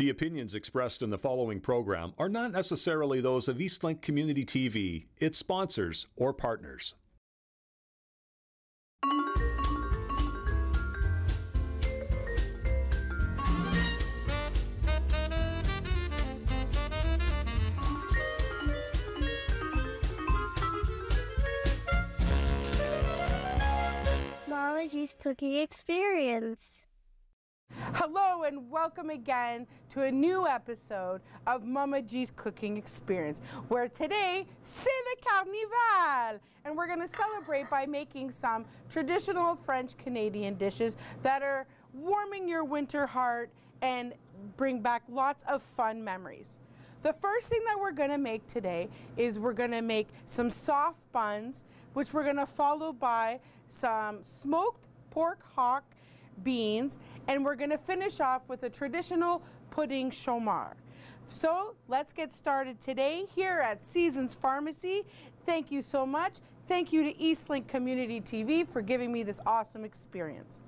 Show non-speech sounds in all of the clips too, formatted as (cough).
The opinions expressed in the following program are not necessarily those of Eastlink Community TV, its sponsors, or partners. G's cooking experience. Hello and welcome again to a new episode of Mama G's Cooking Experience, where today c'est le carnival, and we're going to celebrate by making some traditional French Canadian dishes that are warming your winter heart and bring back lots of fun memories. The first thing that we're going to make today is we're going to make some soft buns, which we're going to follow by some smoked pork hock beans, and we're going to finish off with a traditional pudding chômeur. So let's get started today here at Seasons Pharmacy. Thank you so much. Thank you to Eastlink Community TV for giving me this awesome experience.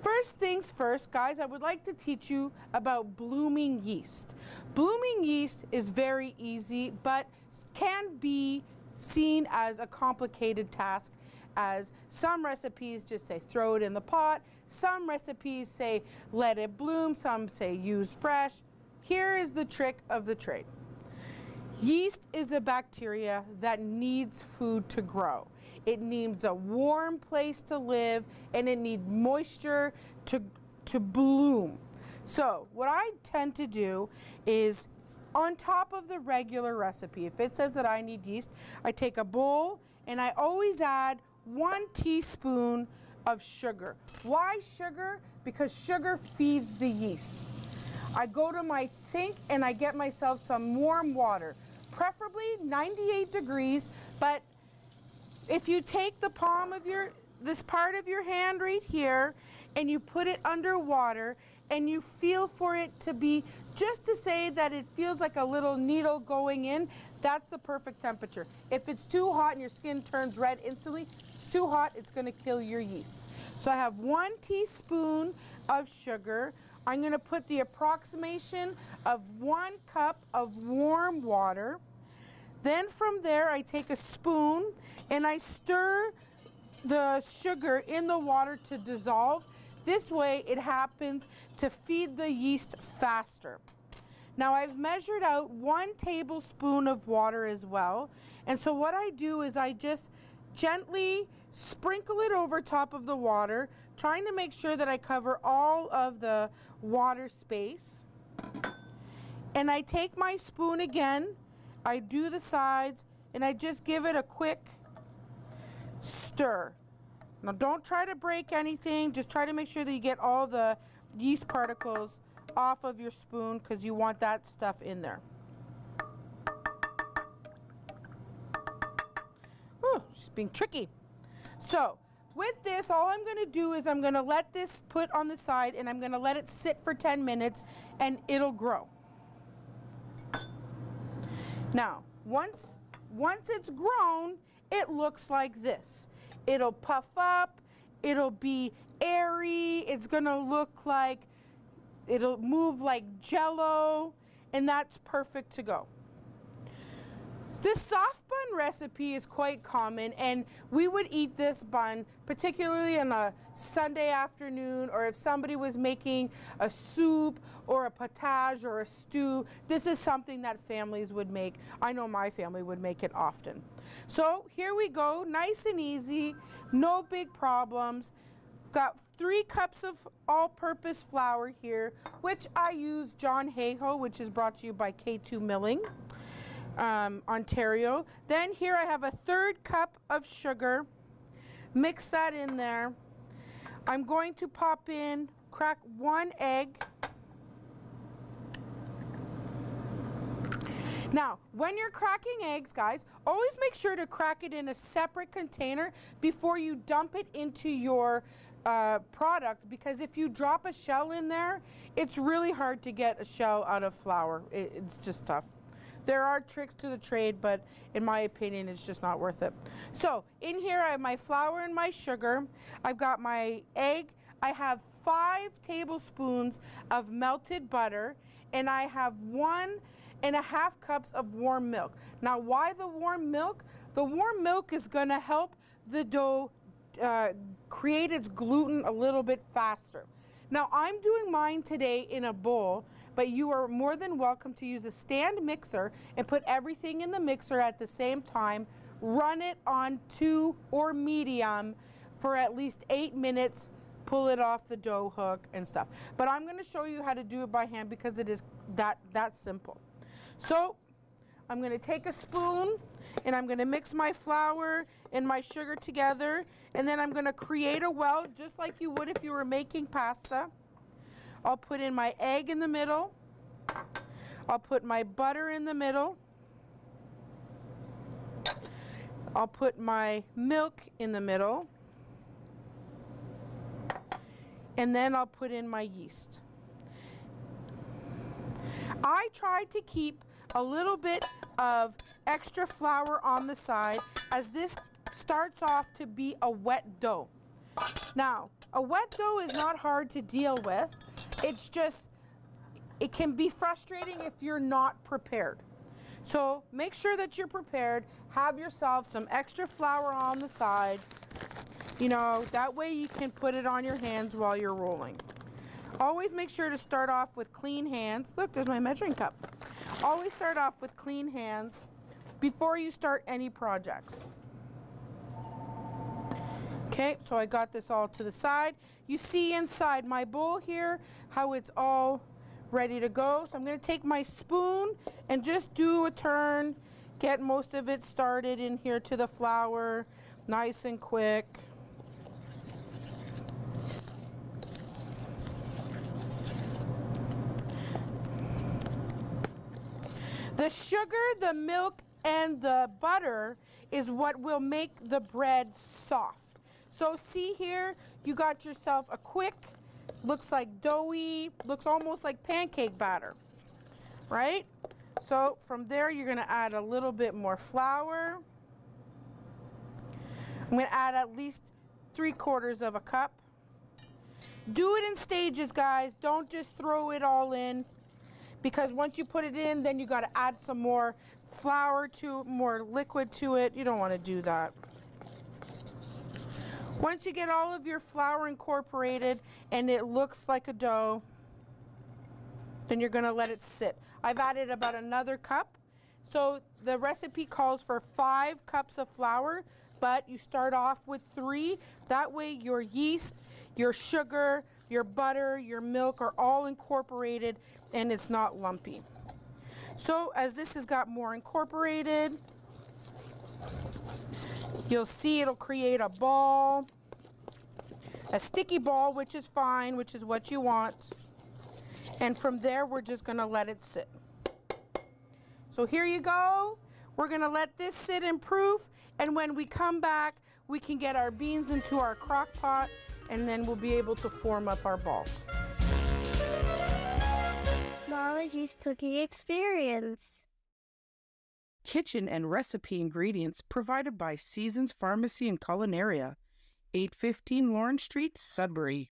First things first, guys, I would like to teach you about blooming yeast. Blooming yeast is very easy, but can be seen as a complicated task as some recipes just say throw it in the pot, some recipes say let it bloom, some say use fresh. Here is the trick of the trade. Yeast is a bacteria that needs food to grow. It needs a warm place to live and it needs moisture to, to bloom. So what I tend to do is on top of the regular recipe, if it says that I need yeast, I take a bowl and I always add one teaspoon of sugar. Why sugar? Because sugar feeds the yeast. I go to my sink and I get myself some warm water, preferably 98 degrees, but if you take the palm of your, this part of your hand right here, and you put it under water, and you feel for it to be, just to say that it feels like a little needle going in, that's the perfect temperature. If it's too hot and your skin turns red instantly, it's too hot, it's gonna kill your yeast. So I have one teaspoon of sugar. I'm gonna put the approximation of one cup of warm water. Then from there, I take a spoon and I stir the sugar in the water to dissolve. This way it happens to feed the yeast faster. Now I've measured out one tablespoon of water as well. And so what I do is I just gently sprinkle it over top of the water, trying to make sure that I cover all of the water space. And I take my spoon again, I do the sides, and I just give it a quick stir. Now don't try to break anything, just try to make sure that you get all the yeast particles off of your spoon because you want that stuff in there. Ooh, she's being tricky. So with this, all I'm going to do is I'm going to let this put on the side and I'm going to let it sit for 10 minutes and it'll grow. Now, once, once it's grown, it looks like this. It'll puff up, it'll be airy, it's going to look like, it'll move like jello, and that's perfect to go. This soft bun recipe is quite common and we would eat this bun particularly on a Sunday afternoon or if somebody was making a soup or a potage or a stew. This is something that families would make. I know my family would make it often. So here we go, nice and easy, no big problems. Got three cups of all-purpose flour here, which I use John Hayhoe, which is brought to you by K2 Milling um, Ontario. Then here I have a third cup of sugar. Mix that in there. I'm going to pop in, crack one egg. Now, when you're cracking eggs, guys, always make sure to crack it in a separate container before you dump it into your uh, product because if you drop a shell in there, it's really hard to get a shell out of flour. It, it's just tough. There are tricks to the trade, but in my opinion, it's just not worth it. So in here, I have my flour and my sugar. I've got my egg. I have five tablespoons of melted butter. and I have one and a half cups of warm milk. Now, why the warm milk? The warm milk is gonna help the dough uh, create its gluten a little bit faster. Now, I'm doing mine today in a bowl, but you are more than welcome to use a stand mixer and put everything in the mixer at the same time. Run it on two or medium for at least eight minutes pull it off the dough hook and stuff. But I'm going to show you how to do it by hand because it is that, that simple. So I'm going to take a spoon and I'm going to mix my flour and my sugar together and then I'm going to create a well just like you would if you were making pasta. I'll put in my egg in the middle. I'll put my butter in the middle. I'll put my milk in the middle and then I'll put in my yeast. I try to keep a little bit of extra flour on the side as this starts off to be a wet dough. Now, a wet dough is not hard to deal with. It's just, it can be frustrating if you're not prepared. So make sure that you're prepared. Have yourself some extra flour on the side. You know, that way you can put it on your hands while you're rolling. Always make sure to start off with clean hands. Look, there's my measuring cup. Always start off with clean hands before you start any projects. Okay, so I got this all to the side. You see inside my bowl here how it's all ready to go. So I'm going to take my spoon and just do a turn, get most of it started in here to the flour, nice and quick. The sugar, the milk, and the butter is what will make the bread soft. So see here, you got yourself a quick, looks like doughy, looks almost like pancake batter, right? So from there, you're gonna add a little bit more flour. I'm gonna add at least three quarters of a cup. Do it in stages, guys. Don't just throw it all in because once you put it in, then you got to add some more flour to more liquid to it. You don't want to do that. Once you get all of your flour incorporated and it looks like a dough, then you're going to let it sit. I've added about another cup. So the recipe calls for five cups of flour, but you start off with three. That way your yeast, your sugar, your butter, your milk are all incorporated and it's not lumpy. So as this has got more incorporated, you'll see it'll create a ball, a sticky ball, which is fine, which is what you want. And from there, we're just gonna let it sit. So here you go. We're gonna let this sit in proof, and when we come back, we can get our beans into our crock pot, and then we'll be able to form up our balls. Mama G's cooking experience. Kitchen and recipe ingredients provided by Seasons Pharmacy and Culinaria, 815 Lawrence Street, Sudbury.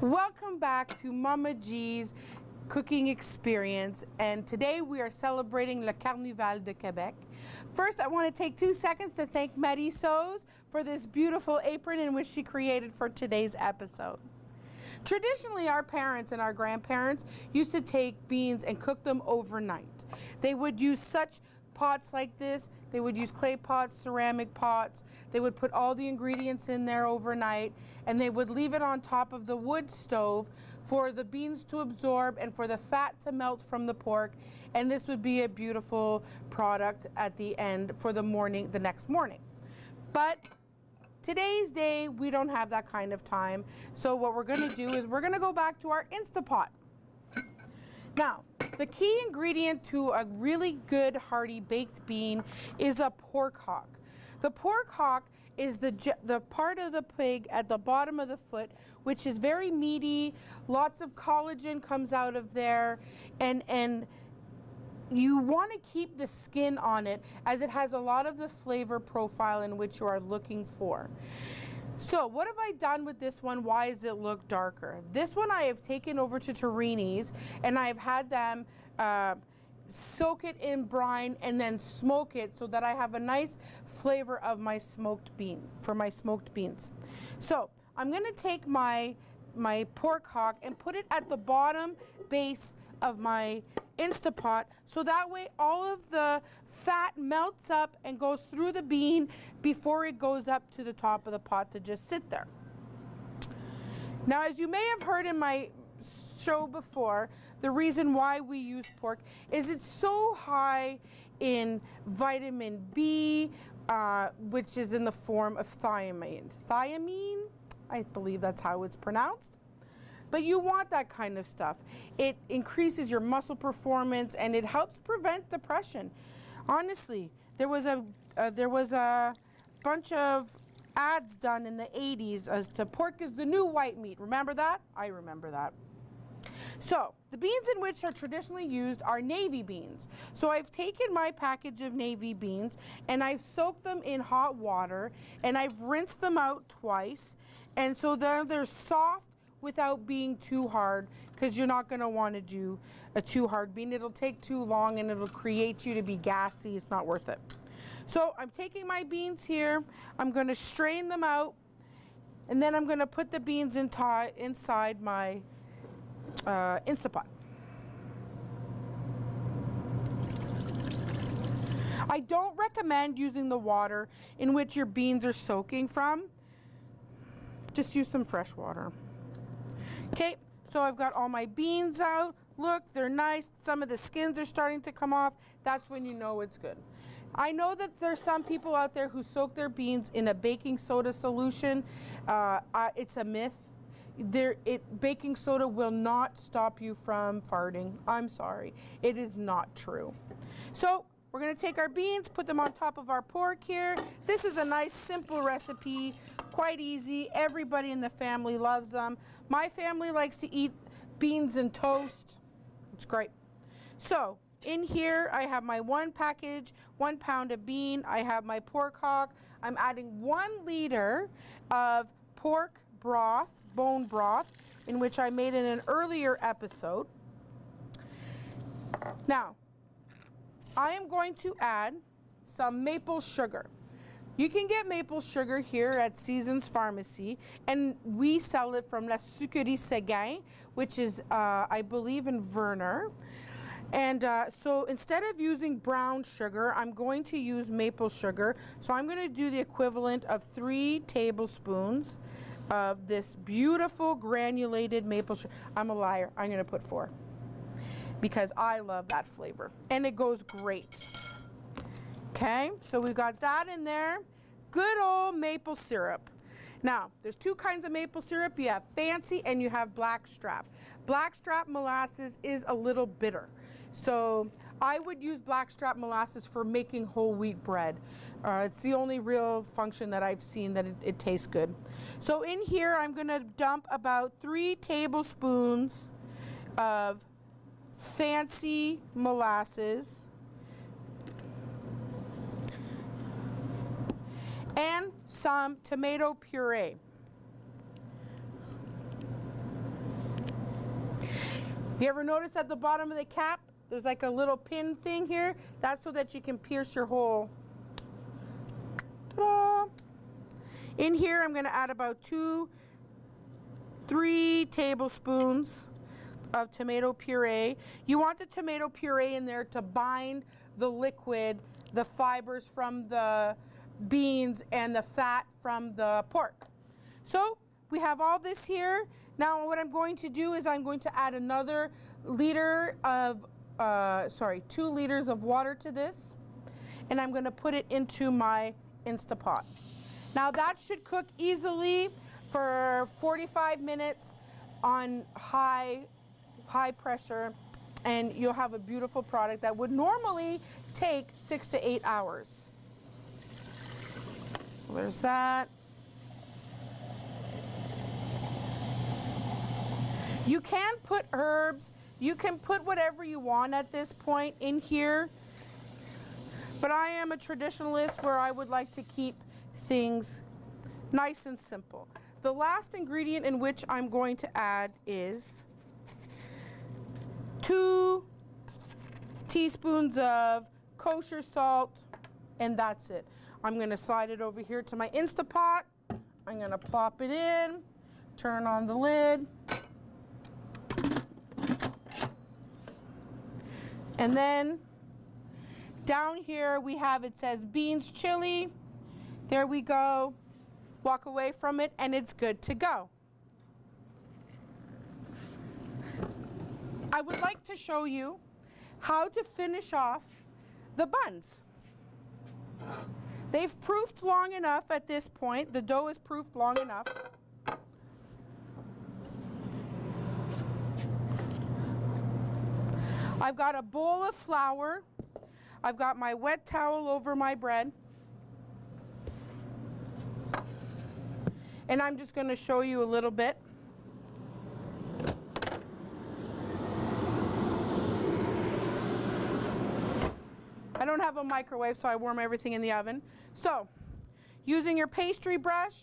Welcome back to Mama G's cooking experience and today we are celebrating Le Carnival de Quebec. First I want to take two seconds to thank Marie Sauce for this beautiful apron in which she created for today's episode. (laughs) Traditionally our parents and our grandparents used to take beans and cook them overnight. They would use such pots like this. They would use clay pots, ceramic pots. They would put all the ingredients in there overnight and they would leave it on top of the wood stove for the beans to absorb and for the fat to melt from the pork. And this would be a beautiful product at the end for the morning, the next morning. But today's day, we don't have that kind of time. So what we're gonna do is we're gonna go back to our Instapot. Now, the key ingredient to a really good hearty baked bean is a pork hock. The pork hock is the, the part of the pig at the bottom of the foot, which is very meaty. Lots of collagen comes out of there. And, and you want to keep the skin on it as it has a lot of the flavor profile in which you are looking for. So what have I done with this one? Why does it look darker? This one I have taken over to Torini's and I've had them uh, soak it in brine and then smoke it so that I have a nice flavor of my smoked bean, for my smoked beans. So I'm gonna take my, my pork hock and put it at the bottom base of my Instapot so that way all of the fat melts up and goes through the bean before it goes up to the top of the pot to just sit there. Now, as you may have heard in my show before, the reason why we use pork is it's so high in vitamin B, uh, which is in the form of thiamine. Thiamine, I believe that's how it's pronounced. But you want that kind of stuff. It increases your muscle performance and it helps prevent depression. Honestly, there was a uh, there was a bunch of ads done in the 80s as to pork is the new white meat. Remember that? I remember that. So, the beans in which are traditionally used are navy beans. So I've taken my package of navy beans and I've soaked them in hot water and I've rinsed them out twice. And so they're, they're soft without being too hard because you're not going to want to do a too hard bean. It'll take too long and it'll create you to be gassy. It's not worth it. So I'm taking my beans here. I'm going to strain them out and then I'm going to put the beans in inside my uh, Instapot. I don't recommend using the water in which your beans are soaking from. Just use some fresh water. Okay, so I've got all my beans out. Look, they're nice. Some of the skins are starting to come off. That's when you know it's good. I know that there's some people out there who soak their beans in a baking soda solution. Uh, it's a myth. There, it, baking soda will not stop you from farting. I'm sorry. It is not true. So we're gonna take our beans, put them on top of our pork here. This is a nice simple recipe, quite easy. Everybody in the family loves them. My family likes to eat beans and toast. It's great. So in here, I have my one package, one pound of bean. I have my pork hock. I'm adding one liter of pork broth, bone broth, in which I made in an earlier episode. Now, I am going to add some maple sugar. You can get maple sugar here at Seasons Pharmacy, and we sell it from La Sucrerie Seguin, which is, uh, I believe, in Verner. And uh, so instead of using brown sugar, I'm going to use maple sugar. So I'm going to do the equivalent of three tablespoons of this beautiful granulated maple sugar. I'm a liar. I'm going to put four because I love that flavor and it goes great. Okay, so we've got that in there. Good old maple syrup. Now, there's two kinds of maple syrup. You have fancy and you have blackstrap. Blackstrap molasses is a little bitter. So I would use blackstrap molasses for making whole wheat bread. Uh, it's the only real function that I've seen that it, it tastes good. So in here, I'm gonna dump about three tablespoons of fancy molasses and some tomato puree. You ever notice at the bottom of the cap, there's like a little pin thing here? That's so that you can pierce your hole. In here, I'm gonna add about two, three tablespoons of tomato puree. You want the tomato puree in there to bind the liquid, the fibers from the beans and the fat from the pork. So we have all this here. Now what I'm going to do is I'm going to add another liter of, uh, sorry, two liters of water to this. And I'm going to put it into my Instapot. Now that should cook easily for 45 minutes on high, high pressure and you'll have a beautiful product that would normally take six to eight hours. There's that. You can put herbs, you can put whatever you want at this point in here, but I am a traditionalist where I would like to keep things Nice and simple. The last ingredient in which I'm going to add is two teaspoons of kosher salt, and that's it. I'm gonna slide it over here to my Instapot. I'm gonna plop it in, turn on the lid. And then down here we have, it says beans chili. There we go. Walk away from it and it's good to go. I would like to show you how to finish off the buns. They've proofed long enough at this point. The dough is proofed long enough. I've got a bowl of flour. I've got my wet towel over my bread. And I'm just going to show you a little bit. I don't have a microwave, so I warm everything in the oven. So, using your pastry brush,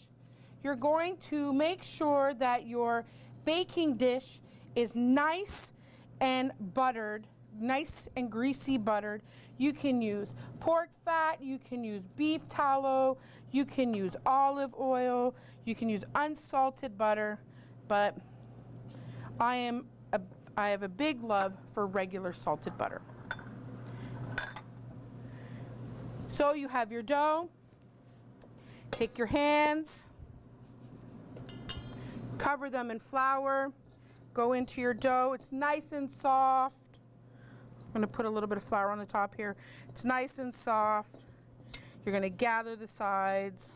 you're going to make sure that your baking dish is nice and buttered, nice and greasy buttered. You can use pork fat, you can use beef tallow, you can use olive oil, you can use unsalted butter, but I am a, I have a big love for regular salted butter. So you have your dough. Take your hands, cover them in flour, go into your dough. It's nice and soft. I'm going to put a little bit of flour on the top here. It's nice and soft. You're going to gather the sides.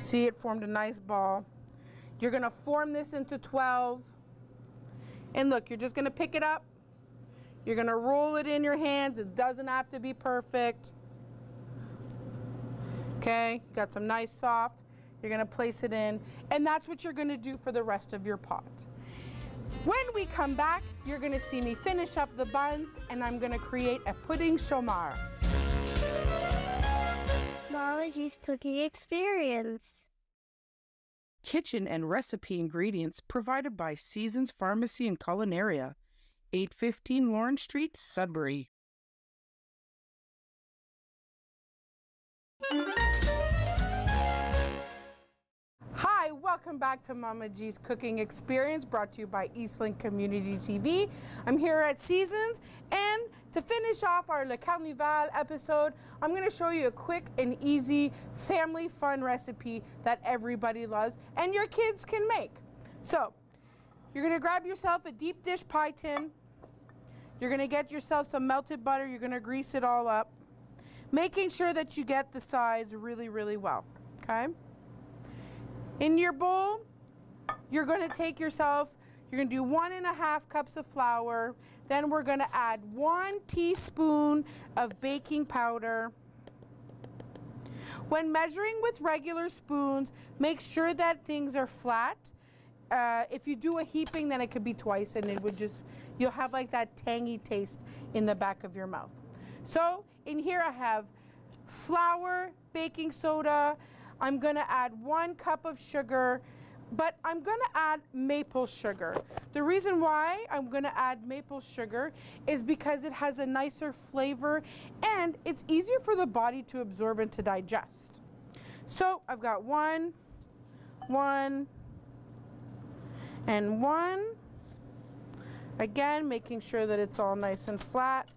See, it formed a nice ball. You're going to form this into 12. And look, you're just to pick it up. You're to roll it in your hands. It doesn't have to be perfect. Okay, got some nice soft. You're to place it in. And that's what you're to do for the rest of your pot. When we come back, you're to see me finish up the buns and I'm to create a pudding chômeur. Mama cooking experience. Kitchen and recipe ingredients provided by Seasons Pharmacy and Culinaria, 815 Lawrence Street, Sudbury. Welcome back to Mama G's Cooking Experience brought to you by Eastlink Community TV. I'm here at Seasons and to finish off our Le Carnival episode, I'm going to show you a quick and easy family fun recipe that everybody loves and your kids can make. So, you're going to grab yourself a deep dish pie tin. You're going to get yourself some melted butter. You're going to grease it all up, making sure that you get the sides really, really well. Okay? In your bowl, you're going to take yourself, you're going to do one and a half cups of flour. Then we're going to add one teaspoon of baking powder. When measuring with regular spoons, make sure that things are flat. Uh, if you do a heaping, then it could be twice and it would just, you'll have like that tangy taste in the back of your mouth. So in here I have flour, baking soda, I'm going to add one cup of sugar, but I'm going to add maple sugar. The reason why I'm going to add maple sugar is because it has a nicer flavor and it's easier for the body to absorb and to digest. So I've got one, one, and one. Again, making sure that it's all nice and flat.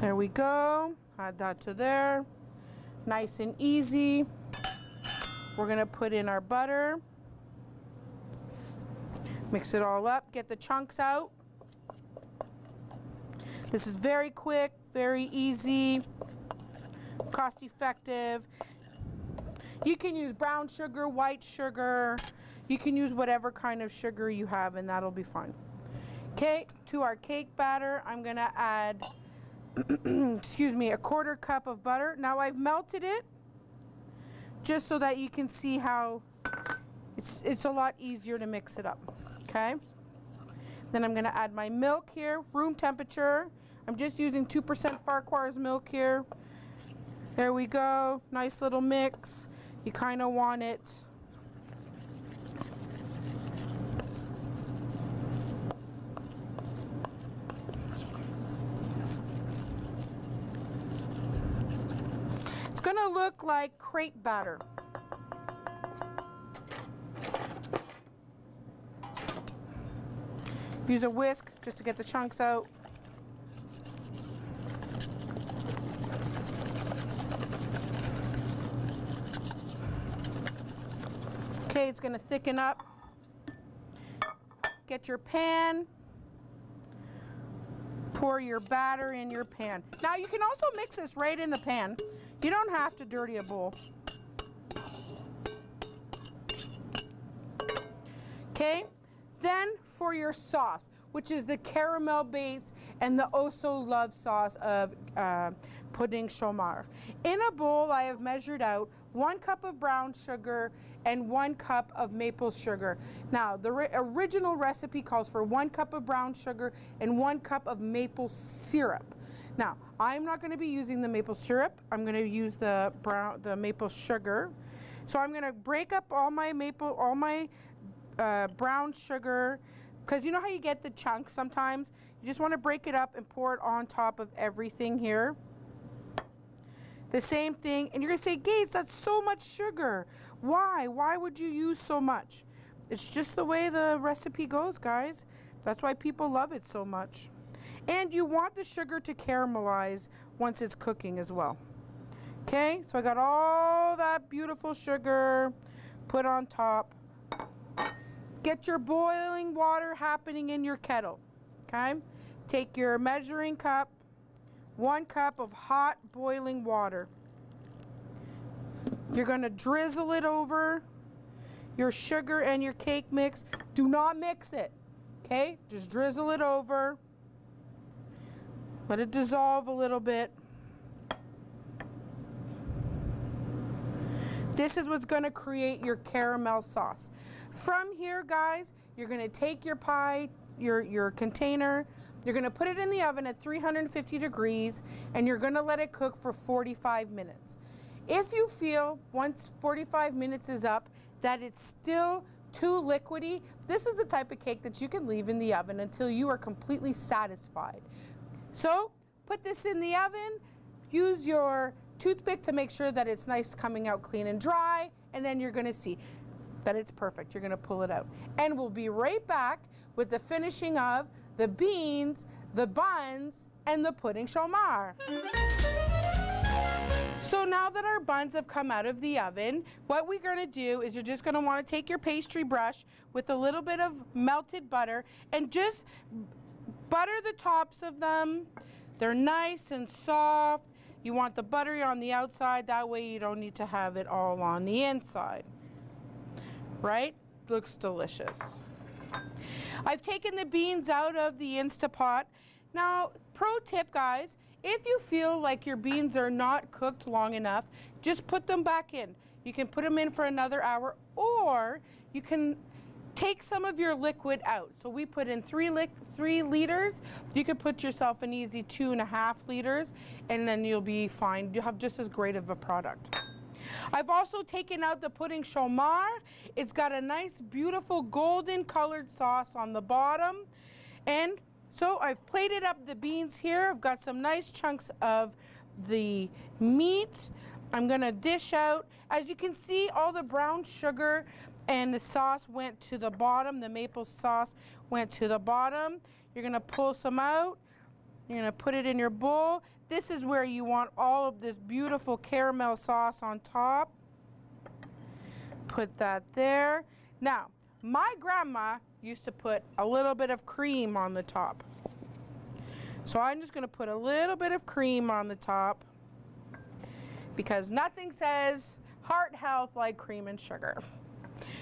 There we go. Add that to there. Nice and easy. We're going to put in our butter. Mix it all up. Get the chunks out. This is very quick, very easy, cost effective. You can use brown sugar, white sugar. You can use whatever kind of sugar you have and that'll be fine. Okay, to our cake batter, I'm gonna add (clears throat) excuse me, a quarter cup of butter. Now I've melted it just so that you can see how it's, it's a lot easier to mix it up, okay? Then I'm gonna add my milk here, room temperature. I'm just using 2% Farquhar's milk here. There we go, nice little mix. You kind of want it It's gonna like crepe batter. Use a whisk just to get the chunks out. Okay, it's gonna thicken up. Get your pan. Pour your batter in your pan. Now you can also mix this right in the pan. You don't have to dirty a bowl. Okay, then for your sauce, which is the caramel base and the Oso love sauce of uh, pudding chômeur. In a bowl, I have measured out one cup of brown sugar and one cup of maple sugar. Now, the original recipe calls for one cup of brown sugar and one cup of maple syrup. Now, I'm not going to be using the maple syrup. I'm going to use the brown, the maple sugar. So I'm going to break up all my maple, all my uh, brown sugar, because you know how you get the chunks sometimes? You just want to break it up and pour it on top of everything here. The same thing, and you're going to say, Gates, that's so much sugar. Why? Why would you use so much? It's just the way the recipe goes, guys. That's why people love it so much. And you want the sugar to caramelize once it's cooking as well. Okay, so I got all that beautiful sugar put on top. Get your boiling water happening in your kettle. Okay, take your measuring cup, one cup of hot boiling water. You're going to drizzle it over your sugar and your cake mix. Do not mix it. Okay, just drizzle it over. Let it dissolve a little bit. This is what's going to create your caramel sauce. From here, guys, you're going to take your pie, your, your container, you're going to put it in the oven at 350 degrees, and you're going to let it cook for 45 minutes. If you feel, once 45 minutes is up, that it's still too liquidy, this is the type of cake that you can leave in the oven until you are completely satisfied. So put this in the oven, use your toothpick to make sure that it's nice coming out clean and dry, and then you're gonna see that it's perfect. You're gonna pull it out. And we'll be right back with the finishing of the beans, the buns, and the pudding chômeur. So now that our buns have come out of the oven, what we're gonna do is you're just gonna wanna take your pastry brush with a little bit of melted butter and just butter the tops of them. They're nice and soft. You want the buttery on the outside, that way you don't need to have it all on the inside. Right? Looks delicious. I've taken the beans out of the Instapot. Now, pro tip guys, if you feel like your beans are not cooked long enough, just put them back in. You can put them in for another hour or you can take some of your liquid out. So we put in three, li three liters. You could put yourself an easy two and a half liters and then you'll be fine. You have just as great of a product. I've also taken out the pudding chômeur. It's got a nice, beautiful golden colored sauce on the bottom. And so I've plated up the beans here. I've got some nice chunks of the meat. I'm gonna dish out. As you can see, all the brown sugar and the sauce went to the bottom. The maple sauce went to the bottom. You're gonna pull some out. You're gonna put it in your bowl. This is where you want all of this beautiful caramel sauce on top. Put that there. Now, my grandma used to put a little bit of cream on the top. So I'm just gonna put a little bit of cream on the top because nothing says heart health like cream and sugar.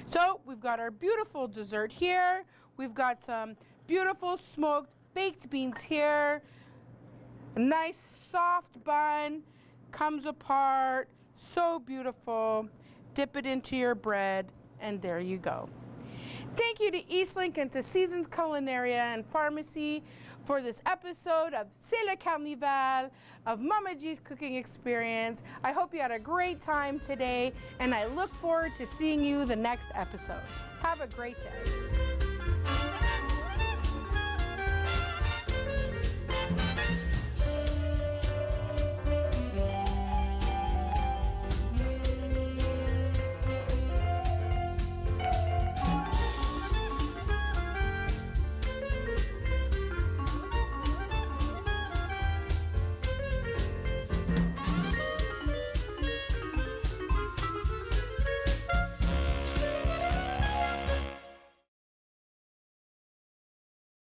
So we've got our beautiful dessert here. We've got some beautiful smoked baked beans here. A nice soft bun, comes apart, so beautiful. dip it into your bread, and there you go. Thank you to Eastlink and to Seasons Culinaria and Pharmacy for this episode of C'est le Carnival of Mama G's Cooking Experience. I hope you had a great time today, and I look forward to seeing you the next episode. Have a great day.